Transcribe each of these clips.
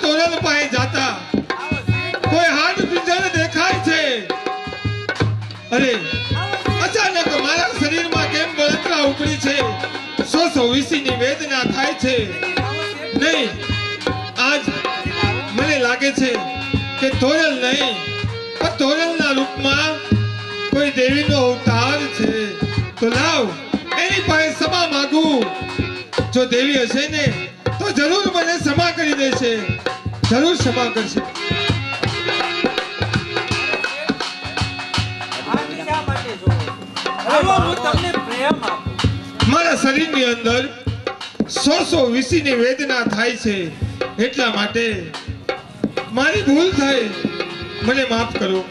તોરલ પાસે જાતા. કોઈ હાથ પીંજણ દેખાય છે. અરે, અચાનક મારા શરીરમાં કેમ બળતરા ઉપડી છે? સો સો વીસીની વેદના થાય છે. નહીં, આજ મને લાગે છે કે તોરલ નહીં, પણ તોરલના રૂપમાં કોઈ દેવીનો અવતાર છે. તો લાવ, એની પાસે સમા માંગુ. જો દેવી હશે ને, તો જરૂર મને છે. જરૂર ક્ષમા કરશે. મારા શરીરની અંદર સો સો વીસીની વેદના થાય છે એટલા માટે મારી ભૂલ થાય મને માફ કરો.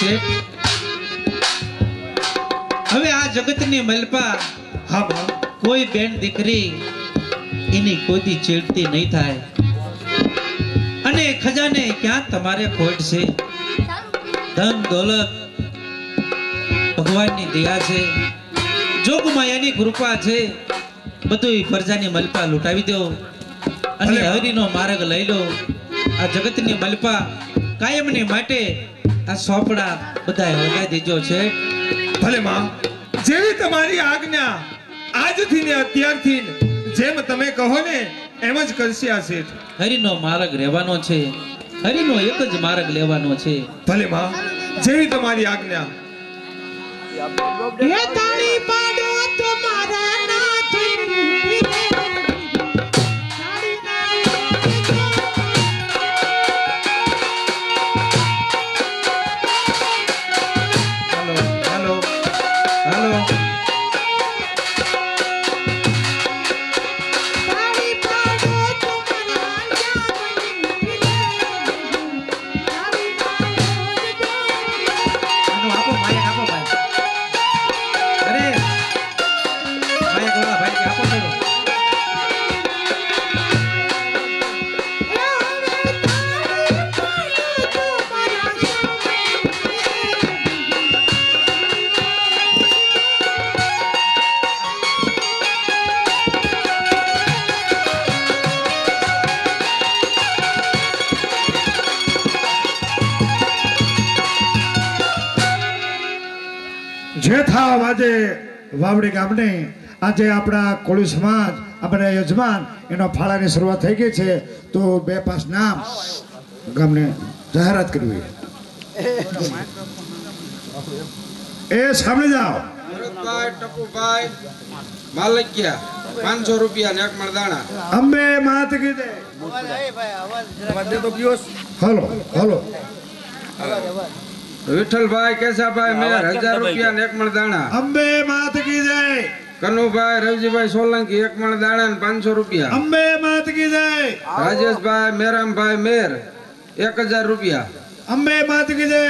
શેઠ હવે આ જગતની મલપા હા કોઈ બેન દીકરી એની કોઈથી ચીડતી નહીં થાય. અને ખજાને ક્યાં તમારે ખોટ છે? ધન દોલત ભગવાનની દયા છે. જોગ માયાની કૃપા છે બધું પ્રજાની મલપા લૂંટાવી દો. અને. હરિનો માર્ગ લઈ લો. આ જગતની મલપા કાયમની માટે આ સોપડા બધા હળગાઈ દેજો છે. ભલે માં જેવી તમારી આજ્ઞા આજથી ને અત્યારથી જેમ તમે કહો ને એમ જ કરશે આ શેઠ. હરિનો માર્ગ રહેવાનો છે. હરિનો એક જ માર્ગ લેવાનો છે. ભલે માં જેવી તમારી આજ્ઞા. એ તાળી પાડો તમારા જેઠા આજે વાવડી ગામને આજે આપણા કોળી સમાજ આપણા યજમાન એનો ફાળાની શરૂઆત થઈ ગઈ છે. તો બે પાંચ નામ ગામને જાહેરાત કરવી. એ સામે જાઓ. ભરતભાઈ ટપુભાઈ માલકિયા પાંચસો રૂપિયા ને એક મણ દાણા અંબે માત કીધે હલો હલો. વિઠ્ઠલભાઈ કેશાભાઈ મેર હજાર રૂપિયા ને એક મણ દાણા. અંબે માત કીધે કનુભાઈ રવજીભાઈ સોલંકી એક મણ દાણા ને પાંચસો રૂપિયા. અંબે માત કીધે રાજેશભાઈ મેરામભાઈ મેર એક હજાર રૂપિયા. અંબે માત કીધે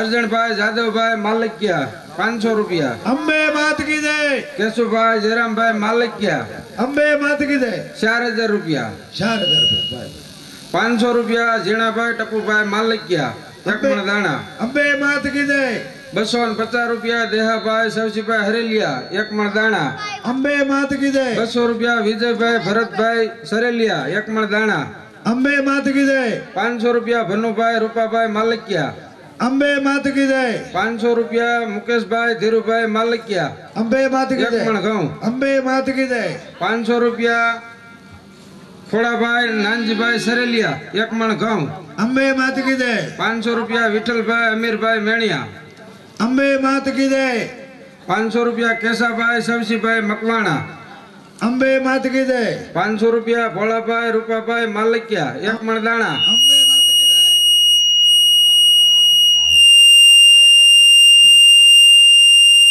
અર્જણભાઈ જાદવભાઈ માલકિયા પાંચસો રૂપિયા. અંબે માત કી જય. કેશુભાઈ જયરામભાઈ માલકિયા અંબે માત કી જય. ચાર હજાર રૂપિયા. ચાર હજાર રૂપિયા. પાંચસો રૂપિયા ઝીણાભાઈ ટપુભાઈ માલકિયા. એક મણ દાણા. અંબે માત કીધે. બસો ને પચાસ રૂપિયા દેહાભાઈ સવજીભાઈ હરેલિયા એકમણ દાણા. અંબે માત કીધે. બસો રૂપિયા વિજયભાઈ ભરતભાઈ સરેલિયા એકમણ દાણા. અંબે માત કીધે. પાંચસો રૂપિયા ભનુભાઈ રૂપાભાઈ માલકિયા. અંબે માત કીધે. પાંચસો રૂપિયા મુકેશભાઈ ધીરુભાઈ માલકિયા. અંબે માત એક કીધે. મણ ઘઉં. અંબે માત કીધે. પાંચસો રૂપિયા ખોડાભાઈ નાનજીભાઈ સરેલિયા એક મણ ઘઉં. અંબે માત કીધે પાંચસો રૂપિયા વિઠ્ઠલભાઈ અમીરભાઈ મેણિયા. અંબે માત કીધે પાંચસો રૂપિયા કેસાભાઈ સવસીભાઈ મકવાણા. અંબે માત કીધે પાંચસો રૂપિયા ભોળાભાઈ રૂપાભાઈ માલિકિયા એક મણ દાણા અંબે માત કીધે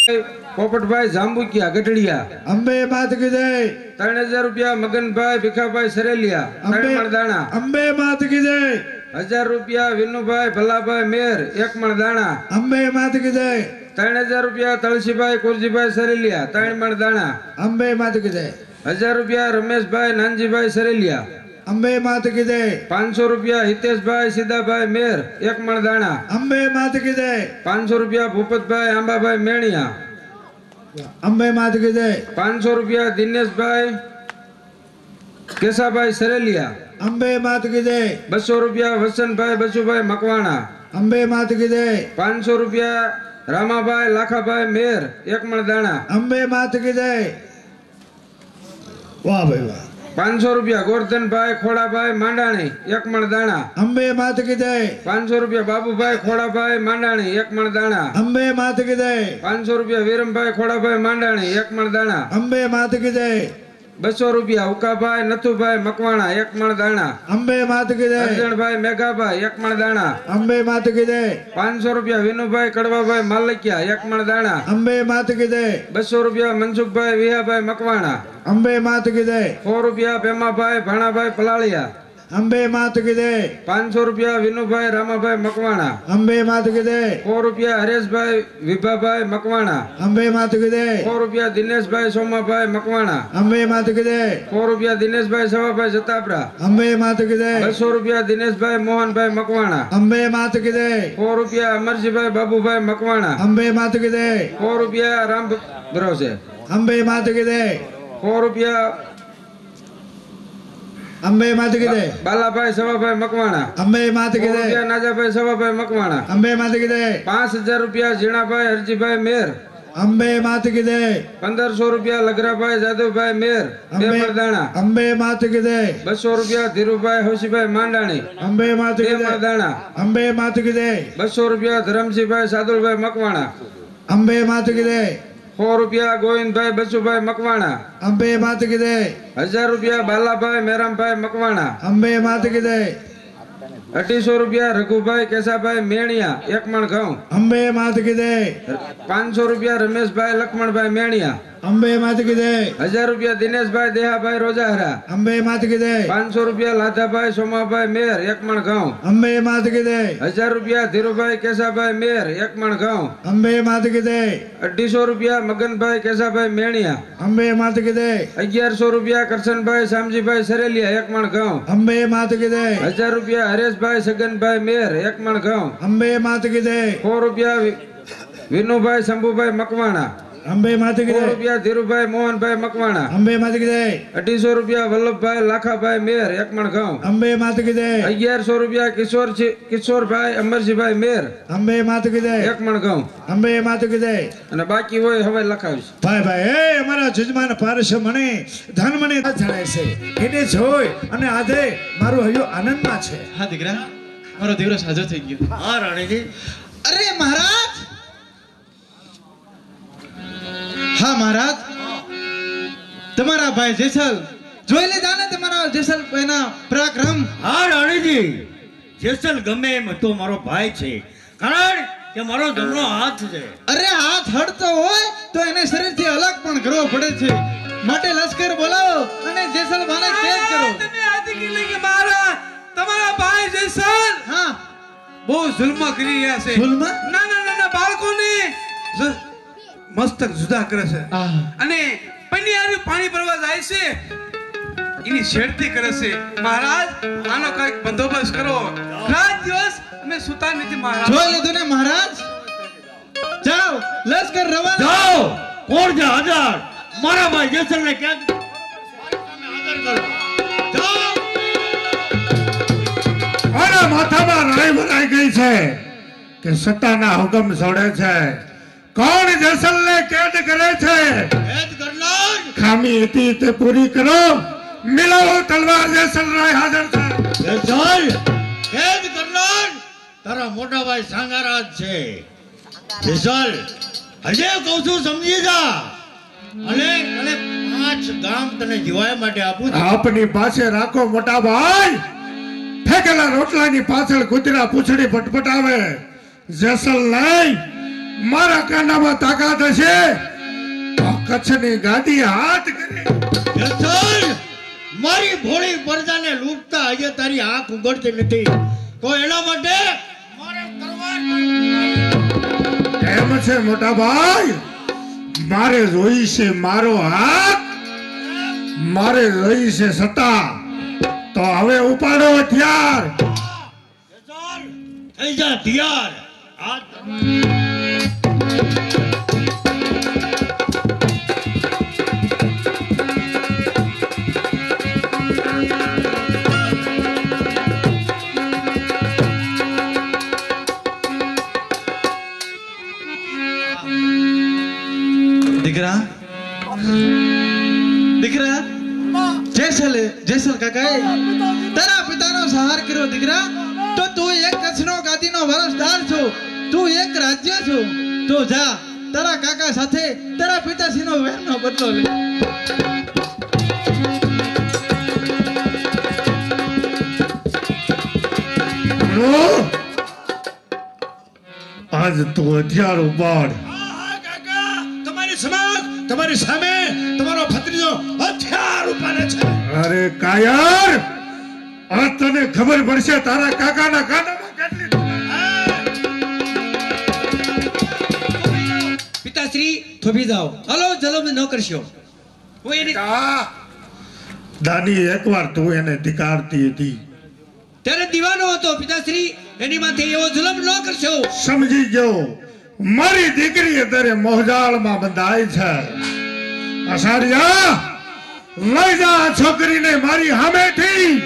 પોપટભાઈ જાંબુકિયા ગઢડિયા. અંબે માત કીધે. ત્રણ હજાર રૂપિયા મગનભાઈ ભીખાભાઈ સરેલિયા ત્રણ અંબે મણ દાણા અંબે માત કીધે. હજાર રૂપિયા વિનુભાઈ ભલાભાઈ મેર એક મણ દાણા અંબે માત કીધે. ત્રણ હજાર રૂપિયા તળસીભાઈ કુરજીભાઈ સરેલિયા ત્રણ મણ દાણા અંબે માત કીધે. હજાર રૂપિયા રમેશભાઈ નાનજીભાઈ સરેલિયા. અંબે માત કી જય. પાંચસો રૂપિયા હિતેશભાઈ સીધાભાઈ મેર એક મણ દાણા. અંબે માત કી જય. પાંચસો રૂપિયા ભૂપતભાઈ આંબાભાઈ મેણિયા. અંબે માત કી જય. પાંચસો રૂપિયા દિનેશભાઈ કેસાભાઈ સરેલિયા. અંબે માત કી જય. બસો રૂપિયા વસંતભાઈ બચુભાઈ મકવાણા. અંબે માત કી જય. પાંચસો રૂપિયા રામાભાઈ લાખાભાઈ મેર એક મણ દાણા. અંબે માત કી જય. વાહ ભાઈ વાહ. પાંચસો રૂપિયા ગોરધનભાઈ ખોડાભાઈ માંડાણી એક મણ દાણા. અંબે માત કી જય. પાંચસો રૂપિયા બાબુભાઈ ખોડાભાઈ માંડાણી એક મણ દાણા. અંબે માત કી જય. પાંચસો રૂપિયા વિરમભાઈ ખોડાભાઈ માંડાણી એક મણ દાણા. અંબે માત કી જય. બસો રૂપિયા ઉકાભાઈ નથુભાઈ મકવાણા એક મણ દાણા. અંબે માત કીધે મેઘાભાઈ એક મણ દાણા. અંબે માત કીધે પાંચસો રૂપિયા વિનુભાઈ કડવાભાઈ માલકિયા એક મણ દાણા. અંબે માત કીધે બસો રૂપિયા મનસુખભાઈ વિહાભાઈ મકવાણા. અંબે માત કીધે સો રૂપિયા પેમાભાઈ ભાણાભાઈ પલાળિયા. અંબે માત કીધે. પાંચસો રૂપિયા વિનુભાઈ રામાભાઈ મકવાણા. અંબે માત કીધે. સો રૂપિયા હરેશભાઈ વિભાભાઈ મકવાણા. અંબે માત કીધે. સો રૂપિયા દિનેશભાઈ સોમાભાઈ મકવાણા. અંબે માત કીધે. સો રૂપિયા દિનેશભાઈ સવાભાઈ જતાપરા. અંબે માત કીધે. બસો રૂપિયા દિનેશભાઈ મોહનભાઈ મકવાણા. અંબે માત કીધે. સો રૂપિયા અમરજીભાઈ બાબુભાઈ મકવાણા. અંબે માત કીધે. સો રૂપિયા રામ ભરોસે અંબે માત કીધે. સો રૂપિયા અંબે માત કીધે. બાલાભાઈ સવાભાઈ મકવાણા. અંબે માત સો કી જય રૂપિયા નાજાભાઈ સવાભાઈ મકવાણા. અંબે માત કીધે. પાંચ હજાર રૂપિયા ઝીણાભાઈ હરજીભાઈ મેર. અંબે માત કીધે. પંદરસો રૂપિયા લગરાભાઈ જાદવભાઈ મેર. મરદાણા. અંબે માત કીધે. બસો રૂપિયા ધીરુભાઈ હોશીભાઈ માંડાણી. અંબે માત કીધે. મરદાણા. અંબે માત કીધે. બસો રૂપિયા ધરમસિંહભાઈ સાદુલભાઈ મકવાણા. અંબે માત કી જય સો રૂપિયા ગોવિંદભાઈ બચુભાઈ મકવાણા. અંબે માત કીધે હજાર રૂપિયા બાલાભાઈ મેરામભાઈ મકવાણા. અંબે માત કીધે અઢીસો રૂપિયા રઘુભાઈ કેસાભાઈ મેણિયા એક મણ ઘઉં. અંબે માત કીધે પાંચસો રૂપિયા રમેશભાઈ લક્ષ્મણભાઈ મેણિયા. અંબે માત કી જય હજાર રૂપિયા દિનેશભાઈ દેહાભાઈ રોજાહરા અંબે માત કી જય પાંચસો રૂપિયા લાધાભાઈ સોમાભાઈ મેર એક મણ ઘઉં અંબે માત કી જય હજાર રૂપિયા ધીરુભાઈ કેશાભાઈ મેર એક મણ ઘઉં અંબે માત કી જય અઢીસો રૂપિયા મગનભાઈ કેશાભાઈ મેણિયા અંબે માત કી જય અગિયારસો રૂપિયા કરશનભાઈ શામજીભાઈ સરેલિયા એક મણ ઘઉં અંબે માત કી જય હજાર રૂપિયા હરેશભાઈ સગનભાઈ મેર એક મણ ઘઉં અંબે માત કી જય સો રૂપિયા વિ- વિનુભાઈ શંભુભાઈ મકવાણા અંબે માત કી રૂપિયા ધીરુભાઈ મોહનભાઈ મકવાણા. અંબે માત કી અઢીસો રૂપિયા વલ્લભભાઈ લાખાભાઈ મેર એક મણ અંબે માત કી અગિયારસો રૂપિયા કિશોર કિશોરભાઈ અમરજીભાઈ મેર. અંબે માત કી જય એક અંબે માત કી અને બાકી હોય હવે લખાવીશ. ભાઈ ભાઈ એ અમારા જજમાન પારસ મને ધન મને જણાય છે. એને જોઈ અને આજે મારું હૈયું આનંદમાં છે. હા દીકરા મારો સાજો થઈ ગયો. હા રાણીજી. અરે મહારાજ! હા મહારાજ. તમારા ભાઈ જેસલ. જોઈ લીધા ને તમારા જેસલ ભાઈના પરાક્રમ? હા રાણીજી. જેસલ ગમે એમ તો મારો ભાઈ છે. કારણ કે મારો જમણો હાથ છે. અરે હાથ હડતો હોય તો એને શરીરથી અલગ પણ કરવો પડે છે. માટે લશ્કર બોલાવો અને જેસલ ભાને કેદ કરો. તમે આથી કીધું કે મારા તમારા ભાઈ જેસલ. હા. બહુ જુલ્મ કરી રહ્યા છે. જુલ્મ? નાના નાના બાળકોને જ- મસ્તક જુદા કરે છે. અને પનિયારી પાણી ભરવા જાય છે એની છેડતી કરે છે. મહારાજ આનો કંઈક બંદોબસ્ત કરો. રાત દિવસ અમે સુતા નથી મહારાજ. જોઈ લીધું ને મહારાજ? જાઓ લશ્કર રવાના. જાઓ કોણ જા હજાર? મારા ભાઈ જેસલ ને ક્યાં મારા માથામાં રાઈ ભરાઈ ગઈ છે કે સત્તાના હુકમ છોડે છે. કોણ જેસલને કેદ કરે છે? ખામી હતી તે પૂરી કરો. મિલાવો તલવાર જસલ રાય હાજર છે. જસલ કેદ કરનાર? તારા મોટા ભાઈ સાંગારાજ છે. જસલ હજે કહું છું સમજી જા. અને અને પાંચ ગામ તને જીવાય માટે આપું છું. આપની પાસે રાખો મોટા ભાઈ. ફેંકેલા રોટલાની પાછળ કૂતરા પૂછડી પટપટાવે જેસલ નહીં. મારા કાંડામાં તાકાત હશે કચ્છની ગાદી હાથ કરી. મારી ભોળી પ્રજાને લૂંટતા હજે તારી આંખ ઉગડતી નથી. તો એના માટે એમ છે મોટા ભાઈ મારે જોઈ છે મારો હાથ મારે જોઈ છે સત્તા. તો હવે ઉપાડો હથિયાર. થઈ જા તૈયાર આ દીકરા? દીકરા? જેસલ જેસલ કાકાએ. તારા પિતાનો સહાર કર્યો દીકરા. તો તું એક કચ્છનો ગાદીનો વારસદાર છો. તું એક રાજ્ય છો. તો જા, તારા કાકા સાથે તારા પિતાશ્રીનો વહેમનો બદલો લે. આજ તું હથિયાર ઉપાડ તમારી સામે તમારો ભત્રીજો હથિયાર ઉપાડે છે. અરે કાયર આ તને ખબર પડશે તારા કાકાના કાનામાં કેટલી પિતાશ્રી થોભી જાઓ. હલો જલમ ન કરશો. હું એની દાદી દાની એકવાર તું એને ધિકારતી હતી. ત્યારે દીવાનો હતો પિતાશ્રી. એની માથે એવો જુલમ ન કરશો. સમજી ગયો. મારી દીકરી અત્યારે મોહજાળમાં બંધાય છે. છોકરીને મારી સામેથી.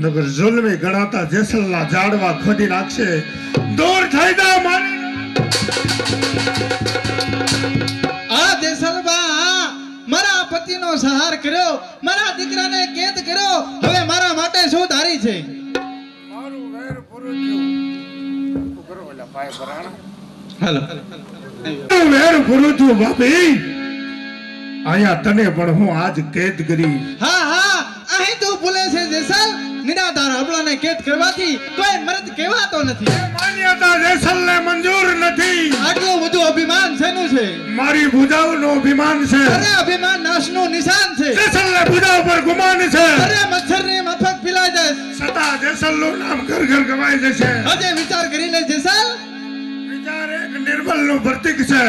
નગર જુલમી ગણાતા જેસલના ઝાડવા ખોદી નાખશે. દૂર થઈ જા મારી. આ દેસલબા મારા પતિનો સહાર કર્યો, મારા દીકરાને કેદ કર્યો. હવે મારા હાલો હેલો. વેર પૂરું છું બાપી અહીંયા તને પણ હું આજ કેદ કરી. હા હા અહીં તું ભૂલે છે જેસલ. નિરાધાર હબળાને કેદ કરવાથી કોઈ મરદ કહેવાતો નથી. માન્યતા જેસલને મંજૂર નથી. આટલું બધું અભિમાન શેનું છે? મારી ભુજાઓનો અભિમાન છે. અરે અભિમાન નાશનું નિશાન છે. જેસલને ભુજા ઉપર ગુમાન છે. અરે મચ્છરની મફત પીલાઈ જાય. સતા જેસલનું નામ ઘર ઘર ગવાઈ જશે. હજે નિર્મલનું પ્રતીક છે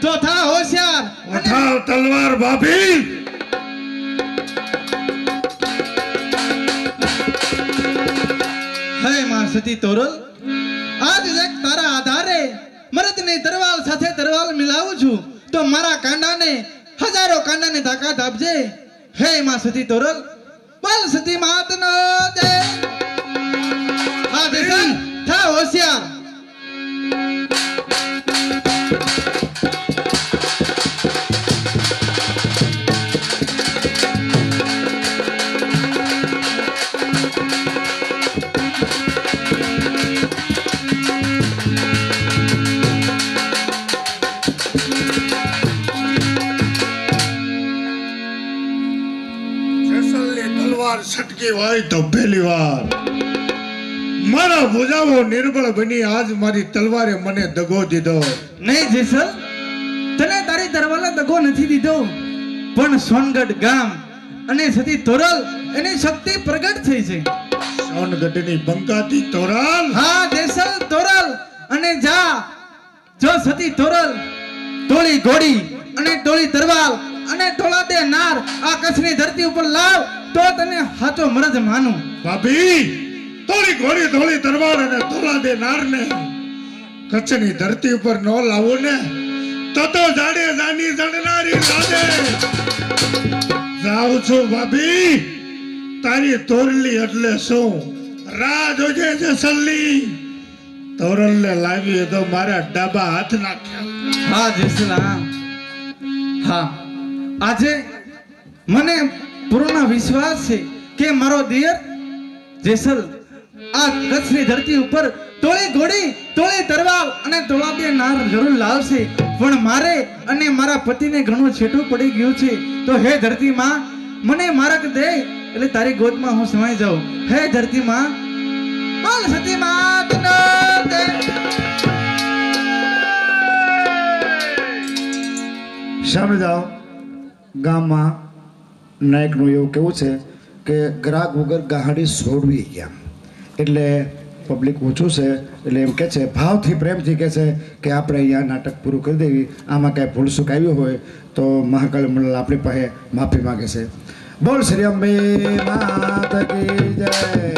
તો થા હોશિયાર અને ઉઠાવ તલવાર ભાભી હે માં સતી તોરલ આજ એક તારા આધારે મરદની તરવાલ સાથે તરવાલ મિલાવું છું તો મારા કાંડાને હજારો કાંડાની તાકાત આપજે હે માં સતી તોરલ બોલ સતી માત નો દે હા દેસન થા હોશિયાર જેસલની તલવાર છટકી હોય તો પહેલી વાર. મારા ભુજાઓ નિર્બળ બની આજ મારી તલવારે મને દગો દીધો. નહીં જેસલ તને તારી તરવાલે દગો નથી દીધો. પણ સોનગઢ ગામ અને સતી તોરલ એની શક્તિ પ્રગટ થઈ છે. સોનગઢની બંકાતી તોરલ? હા જેસલ તોરલ. અને જા જો સતી તોરલ ટોળી ઘોડી અને ટોળી તરવાલ અને ટોળા દે નાર આ કચ્છની ધરતી ઉપર લાવ તો તને હાચો મરજ માનું. ભાભી! થોડી ઘોડી ધોળી તરવાર અને દેનાર દે નારને કચ્છની ધરતી ઉપર ન લાવો ને, તો જાડે જાની જણનારી લાદે જાઉં છું ભાભી, તારી તોરલી એટલે શું? રાહ જોજે જસલ્લી તોરલને લાવી તો મારા ડાબા હાથ નાખ્યા. હા જેસલ હા. આજે મને પૂર્ણ વિશ્વાસ છે કે મારો દિયર જેસલ આ કચ્છની ધરતી ઉપર ટોળી ઘોડી, ટોળી તરવાલ અને તોળાબે નાર જરૂર લાવશે. પણ મારે અને મારા પતિને ઘણું છેટું પડી ગયું છે. તો હે ધરતી માં મને મારક દે, એટલે તારી ગોદમાં હું સમાઈ જાઉં. હે ધરતી માં બોલ સતી માં સામે જાઓ, ગામમાં નાયકનું એવું કેવું છે કે ગ્રાહક વગર ગાહાડી છોડવી ગયા એટલે પબ્લિક ઓછું છે. એટલે એમ કે છે, ભાવથી પ્રેમથી કહે છે કે આપણે અહીંયા નાટક પૂરું કરી દેવી. આમાં કાંઈ ભૂલસુક આવ્યું હોય તો મહાકાળ મંડળ આપણી પાસે માફી માગે છે. બોલ શ્રી અંબે માત કી જય.